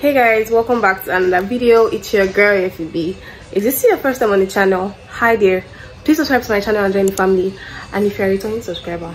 hey guys welcome back to another video. It's your girl Yeffy B. if this is your first time on the channel hi there. Please subscribe to my channel and join the family. And if you're a returning subscriber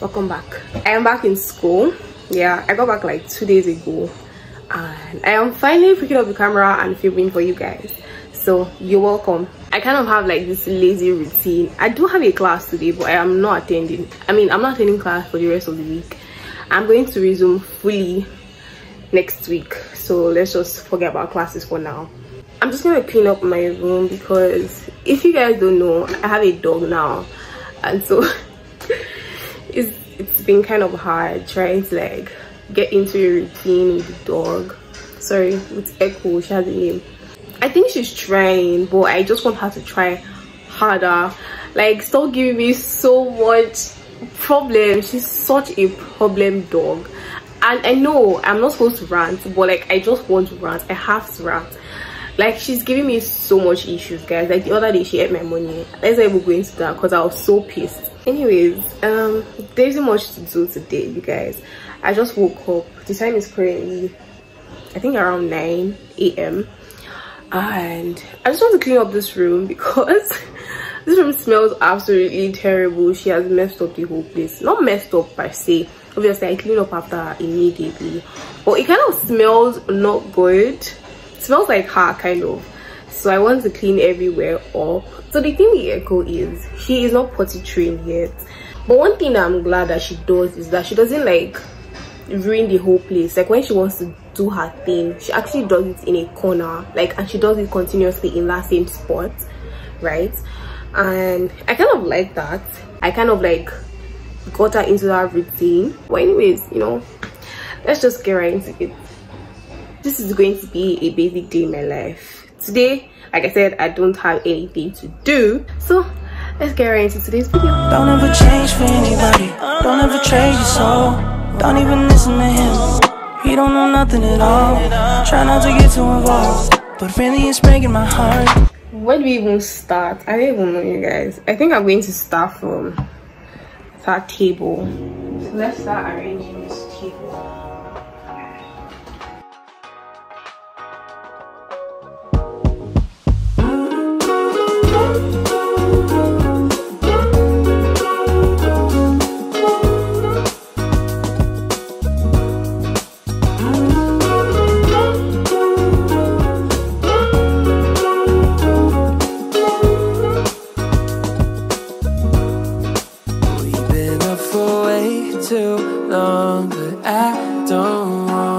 welcome back. I am back in school. Yeah i got back like two days ago. And i am finally picking up the camera and filming for you guys. So you're welcome. I kind of have like this lazy routine. I do have a class today but i am not attending. I mean i'm not attending class for the rest of the week. I'm going to resume fully next week. So let's just forget about classes for now. I'm just gonna clean up my room because if you guys don't know i have a dog now. And so it's it's been kind of hard trying to like get into a routine with the dog. Sorry with echo she has a name. I think she's trying but i just want her to try harder. Like stop giving me so much problem. She's such a problem dog and i know i'm not supposed to rant but like i just want to rant. I have to rant. Like she's giving me so much issues guys. Like the other day she ate my money. Let's not even go into that because i was so pissed. Anyways um there isn't much to do today you guys. I just woke up. The time is currently i think around 9 a.m and i just want to clean up this room because this room smells absolutely terrible. She has messed up the whole place. Not messed up per se obviously i clean up after immediately. But it kind of smells not good. It smells like her kind of. So i want to clean everywhere up. So the thing with echo is she is not potty trained yet. But one thing i'm glad that she does is that she doesn't like ruin the whole place. Like when she wants to do her thing she actually does it in a corner. Like and she does it continuously in that same spot right? And i kind of like that. I kind of like got her into that routine. But anyways you know let's just get right into it. This is going to be a basic day in my life. Today like i said i don't have anything to do. So let's get right into today's video. Don't ever change for anybody. Don't ever trade your soul. Don't even listen to him. He don't know nothing at all. Try not to get too involved but really it's breaking my heart. Where do we even start? I don't even know you guys. I think i'm going to start from that table. So let's start arranging I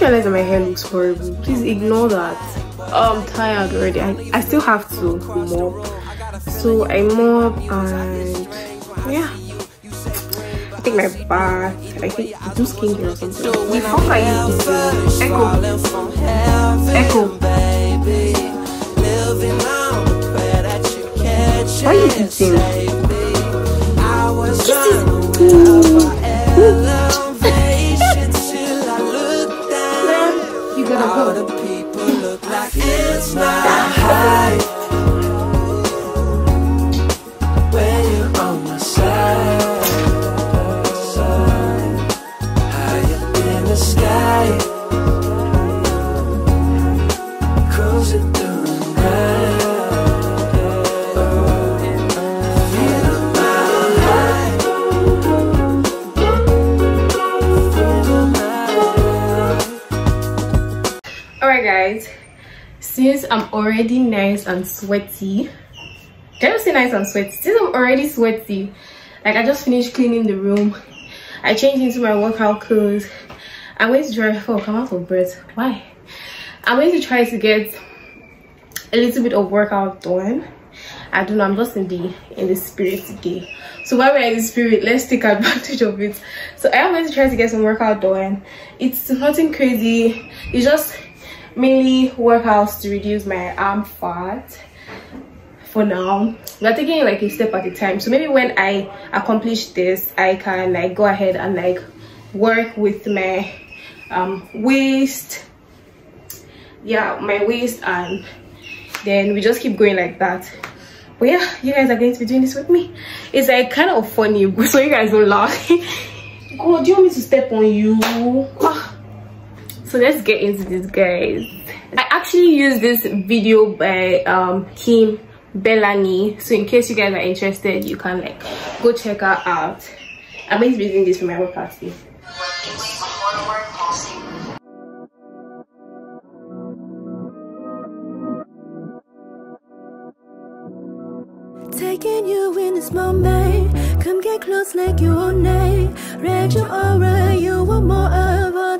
just realized that my hair looks horrible. Please ignore that. Oh, I'm tired already. I, I still have to mop. So I mop and yeah. I think my bath. I think do skincare or something. Fuck are you eating? Echo. Echo. Why are you eating? This i'm already nice and sweaty. Can you say nice and sweaty? Since i'm already sweaty like i just finished cleaning the room. I changed into my workout clothes. I'm going to try oh come out of breath why? I'm going to try to get a little bit of workout done. I don't know i'm just in the in the spirit today. So while we're in the spirit let's take advantage of it. So i am going to try to get some workout done. It's nothing crazy. It's just mainly workouts to reduce my arm fat for now. We're taking like a step at a time. So maybe when i accomplish this i can like go ahead and like work with my um waist. Yeah my waist and then we just keep going like that. But yeah you guys are going to be doing this with me. It's like kind of funny so you guys don't laugh. God do you want me to step on you. So let's get into this guys. I actually used this video by um kim bellani so in case you guys are interested you can like go check her out. I'm be using this for my workout Taking you in this moment. Come get close like Read your aura, you want more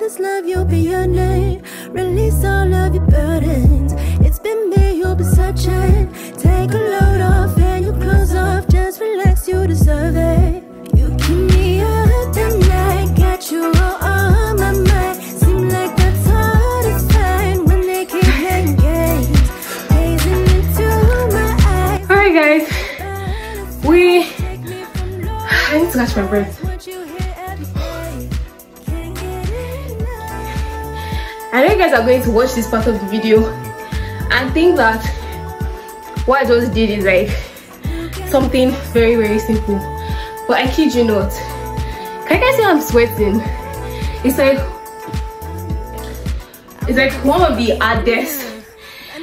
this love You'll be your name Release all of your burdens. It's been me you'll be searching Take a load off i know you guys are going to watch this part of the video and think that what i just did is like something very very simple. But i kid you not can you guys see i'm sweating? It's like it's like one of the hardest.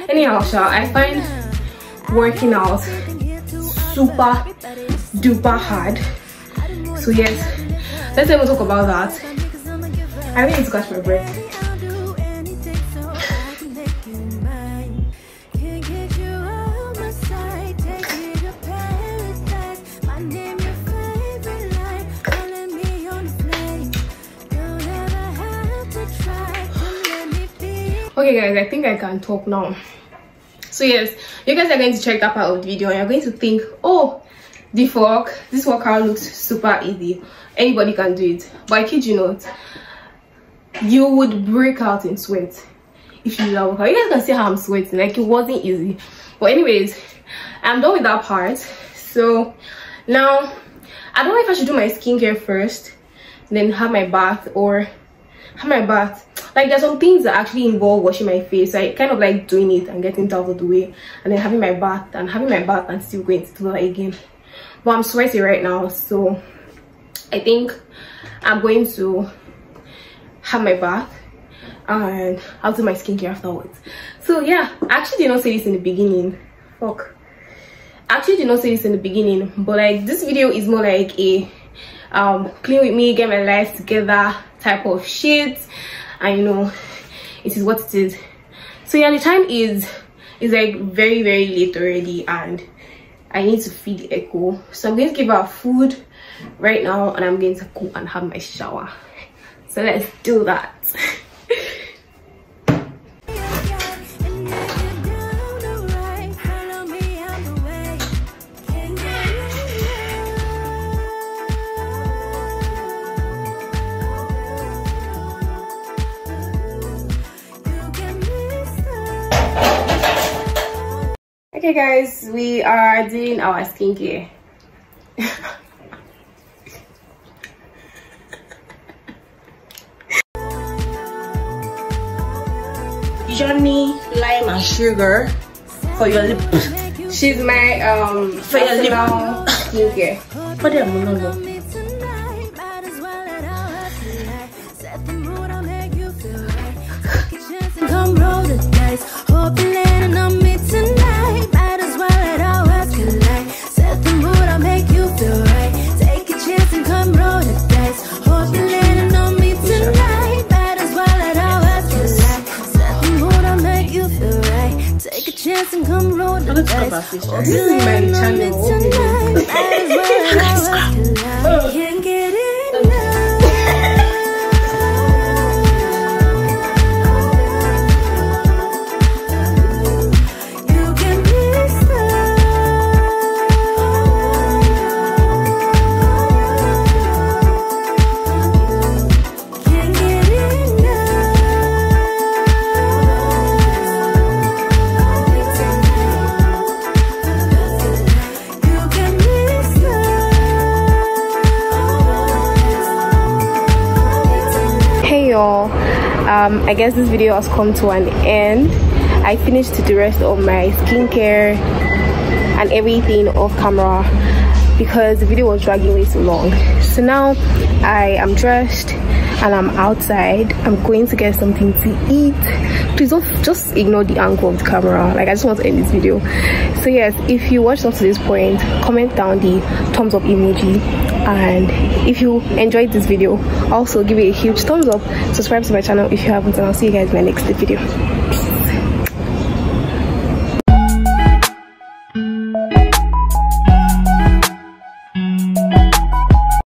Anyhow Sha, i find working out super duper hard. So yes let's even talk about that. I really need to catch my breath okay guys i think i can talk now. So yes you guys are going to check that part of the video and you're going to think oh the fuck this workout looks super easy. Anybody can do it. But i kid you not you would break out in sweat if you do that workout. You guys can see how i'm sweating like it wasn't easy. But anyways i'm done with that part. So now i don't know if i should do my skincare first then have my bath or have my bath like there's some things that actually involve washing my face i kind of like doing it and getting it out of the way and then having my bath and having my bath and still going to do that again. But i'm sweaty right now so i think i'm going to have my bath and i'll do my skincare afterwards. So yeah i actually did not say this in the beginning. Fuck. Actually did not say this in the beginning but like this video is more like a um clean with me get my life together type of shit you know it is what it is. So yeah the time is is like very very late already and i need to feed echo. So i'm going to give her food right now and i'm going to go and have my shower. So let's do that okay guys we are doing our skincare Johnny lime and sugar for your lip. she's my um For your lip. personal skincare For them, no, no. Come roll the dice. Hope you're landing Hello to Papa This is my channel. y'all um i guess this video has come to an end. I finished the rest of my skincare and everything off camera because the video was dragging way too long. So now i am dressed and i'm outside. I'm going to get something to eat. Please don't just ignore the angle of the camera. Like i just want to end this video. So yes if you watched up to this point comment down the thumbs up emoji and if you enjoyed this video also give it a huge thumbs up subscribe to my channel if you haven't and i'll see you guys in my next video.